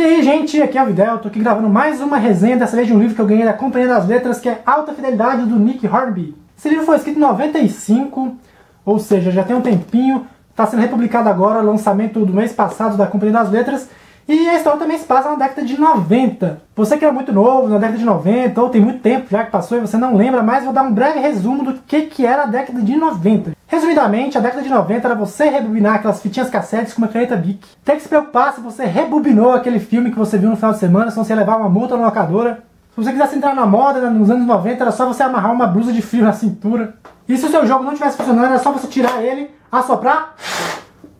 E aí, gente, aqui é o Videl, tô aqui gravando mais uma resenha, dessa vez de um livro que eu ganhei da Companhia das Letras, que é Alta Fidelidade, do Nick Hornby. Esse livro foi escrito em 95, ou seja, já tem um tempinho, está sendo republicado agora, lançamento do mês passado da Companhia das Letras, e a história também se passa na década de 90. Você que é muito novo, na década de 90, ou tem muito tempo já que passou e você não lembra, mas vou dar um breve resumo do que, que era a década de 90. Resumidamente, a década de 90 era você rebobinar aquelas fitinhas cassetes com uma caneta Bic. Tem que se preocupar se você rebobinou aquele filme que você viu no final de semana, senão você levar uma multa na locadora. Se você quisesse entrar na moda nos anos 90, era só você amarrar uma blusa de frio na cintura. E se o seu jogo não estivesse funcionando, era só você tirar ele, assoprar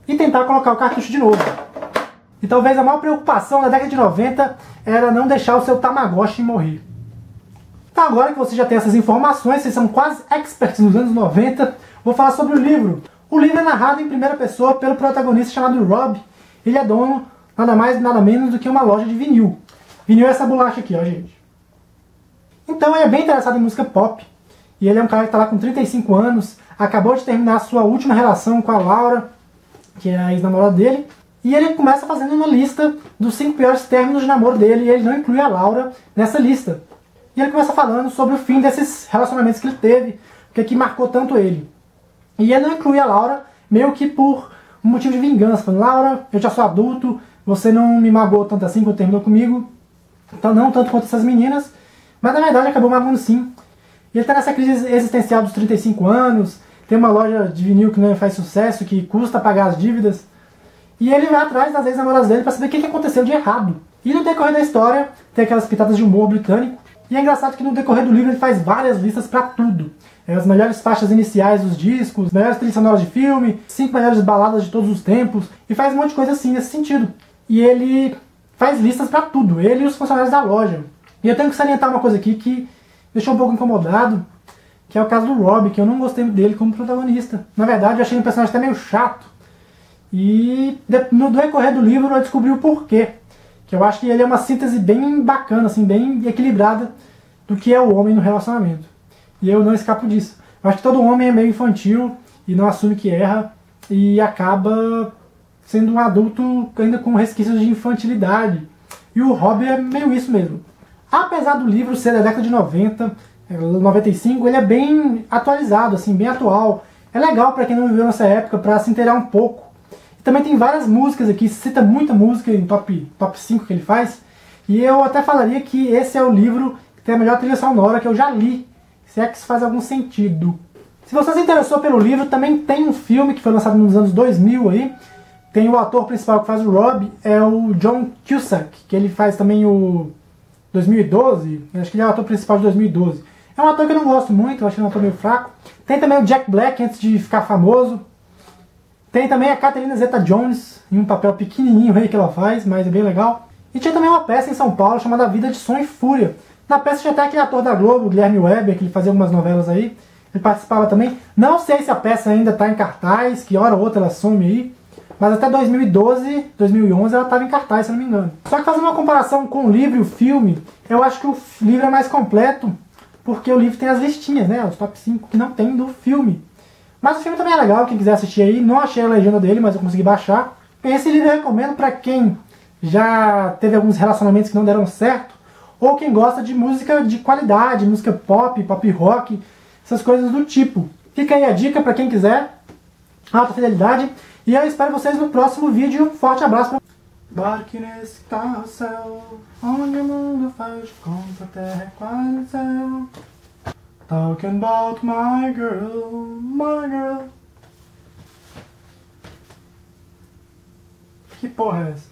e tentar colocar o cartucho de novo. E talvez a maior preocupação na década de 90 era não deixar o seu Tamagotchi morrer. Então agora que você já tem essas informações, vocês são quase experts nos anos 90, vou falar sobre o livro. O livro é narrado em primeira pessoa pelo protagonista chamado Rob. Ele é dono, nada mais nada menos do que uma loja de vinil. Vinil é essa bolacha aqui, ó, gente. Então ele é bem interessado em música pop. E ele é um cara que está lá com 35 anos, acabou de terminar a sua última relação com a Laura, que é a ex-namorada dele, e ele começa fazendo uma lista dos cinco piores términos de namoro dele, e ele não inclui a Laura nessa lista. E ele começa falando sobre o fim desses relacionamentos que ele teve, o que, que marcou tanto ele. E ele não inclui a Laura, meio que por um motivo de vingança, falando, Laura, eu já sou adulto, você não me magoou tanto assim quando terminou comigo, então não tanto quanto essas meninas, mas na verdade acabou magoando sim. E ele está nessa crise existencial dos 35 anos, tem uma loja de vinil que não faz sucesso, que custa pagar as dívidas, e ele vai atrás das ex-namoradas dele para saber o que aconteceu de errado. E no decorrer da história, tem aquelas pitadas de humor britânico. E é engraçado que no decorrer do livro ele faz várias listas para tudo. É, as melhores faixas iniciais dos discos, melhores trilhas sonoras de filme, cinco melhores baladas de todos os tempos, e faz um monte de coisa assim nesse sentido. E ele faz listas para tudo, ele e os funcionários da loja. E eu tenho que salientar uma coisa aqui que deixou um pouco incomodado, que é o caso do Rob, que eu não gostei dele como protagonista. Na verdade, eu achei um personagem até meio chato. E no decorrer do livro eu descobri o porquê. Que eu acho que ele é uma síntese bem bacana, assim, bem equilibrada do que é o homem no relacionamento. E eu não escapo disso. Eu acho que todo homem é meio infantil e não assume que erra e acaba sendo um adulto ainda com resquícios de infantilidade. E o Rob é meio isso mesmo. Apesar do livro ser da década de 90, 95, é, ele é bem atualizado, assim, bem atual. É legal para quem não viveu nessa época para se inteirar um pouco também tem várias músicas aqui, cita muita música em top, top 5 que ele faz. E eu até falaria que esse é o livro que tem a melhor trilha sonora que eu já li, se é que isso faz algum sentido. Se você se interessou pelo livro, também tem um filme que foi lançado nos anos 2000 aí. Tem o ator principal que faz o Rob, é o John Cusack, que ele faz também o 2012, acho que ele é o ator principal de 2012. É um ator que eu não gosto muito, eu acho ele um ator meio fraco. Tem também o Jack Black antes de ficar famoso, tem também a Catherine Zeta-Jones, em um papel pequenininho aí que ela faz, mas é bem legal. E tinha também uma peça em São Paulo chamada Vida de Som e Fúria. Na peça tinha até aquele ator da Globo, Guilherme Weber, que ele fazia algumas novelas aí. Ele participava também. Não sei se a peça ainda está em cartaz, que hora ou outra ela some aí. Mas até 2012, 2011 ela estava em cartaz, se não me engano. Só que fazendo uma comparação com o livro e o filme, eu acho que o livro é mais completo, porque o livro tem as listinhas, né? Os top 5 que não tem do filme. Mas o filme também é legal, quem quiser assistir aí. Não achei a legenda dele, mas eu consegui baixar. Esse livro eu recomendo para quem já teve alguns relacionamentos que não deram certo, ou quem gosta de música de qualidade, música pop, pop rock, essas coisas do tipo. Fica aí a dica para quem quiser. Alta fidelidade. E eu espero vocês no próximo vídeo. Um forte abraço. Barque nesse onde o mundo faz conta, a terra é quase céu. Talking about my girl, my girl. Que porra é essa?